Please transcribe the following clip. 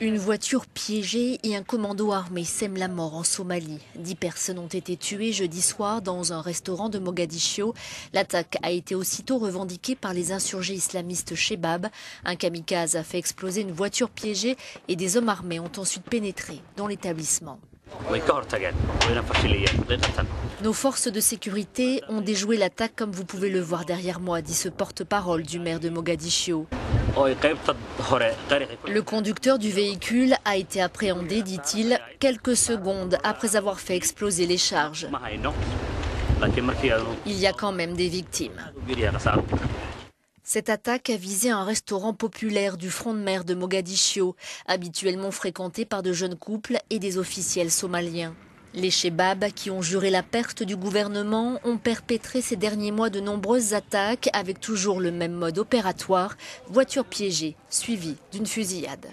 Une voiture piégée et un commando armé sèment la mort en Somalie. Dix personnes ont été tuées jeudi soir dans un restaurant de Mogadiscio. L'attaque a été aussitôt revendiquée par les insurgés islamistes Shebab. Un kamikaze a fait exploser une voiture piégée et des hommes armés ont ensuite pénétré dans l'établissement. Nos forces de sécurité ont déjoué l'attaque comme vous pouvez le voir derrière moi, dit ce porte-parole du maire de Mogadiscio. Le conducteur du véhicule a été appréhendé, dit-il, quelques secondes après avoir fait exploser les charges. Il y a quand même des victimes. Cette attaque a visé un restaurant populaire du front de mer de Mogadiscio, habituellement fréquenté par de jeunes couples et des officiels somaliens. Les Shebabs, qui ont juré la perte du gouvernement, ont perpétré ces derniers mois de nombreuses attaques avec toujours le même mode opératoire, voiture piégée, suivie d'une fusillade.